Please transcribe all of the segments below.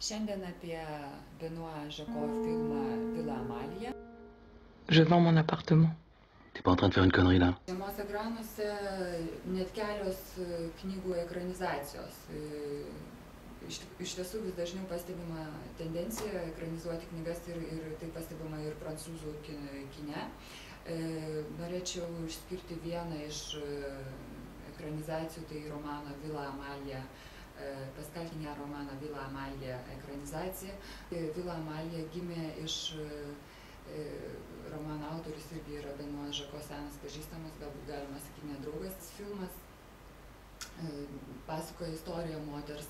Šiandien apie Benoît Jacot filmą Vila Amalija. Je vends mon appartement. T'es pas en train de faire une connerie là Žiemos ekranuose net kelios e, knygų ekranizacijos. E, Iš, iš tiesų vis dažniau pastebima tendencija ekranizuoti knygas ir, ir tai pastebima ir prancūzų ki- kine. E, Norėčiau išskirti vieną iš ekranizacijų, tai romaną Vila Amalija paskaltinę romaną Vila Amalija ekranizacija. Vila Amalija gimė iš romano autorius irgi yra Benoît Žako senas pažįstamas, galbūt galima sakyti nedraugas filmas. Pasakoja istoriją moters,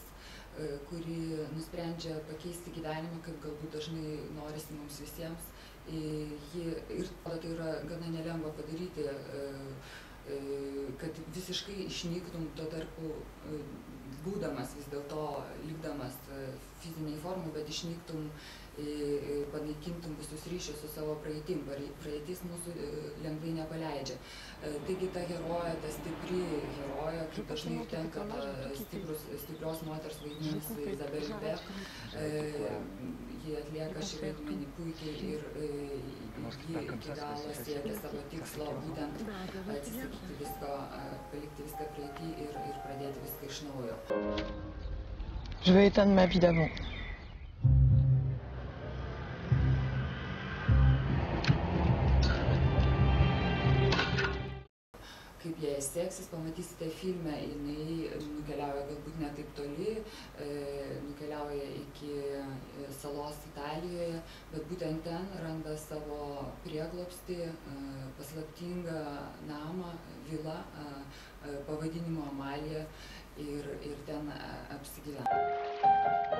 kuri nusprendžia pakeisti gyvenimą, kaip galbūt dažnai norisi mums visiems. Ji, ir tai yra gana nelengva padaryti, kad visiškai išnyktum tuo tarpu būdamas vis dėlto, likdamas e, fiziniai formai, bet išnyktum, panaikintum visus ryšius su savo praeitim. Praei- Praeitis mūsų e, lengvai nepaleidžia. E, Taigi ta heroja, ta stipri heroja, kaip dažnai ir tenka stiprus, stiprios moters vaidmenis Izabel Beck, e, ji atlieka šį vaidmenį puikiai ir ji iki galo siekia savo tikslo, būtent atsisakyti visko, palikti viską praeitį ir, ir pradėti viską iš naujo. Je vais éteindre ma vie d'avant. Kaip jai seksis, pamatysite filme, jinai nukeliauja galbūt ne taip toli, e, nukeliauja iki e, salos Italijoje, bet būtent ten randa savo prieglopstį, e, paslaptingą namą, vilą, pavadinimu Amalija ir, ir ten apsigyvena.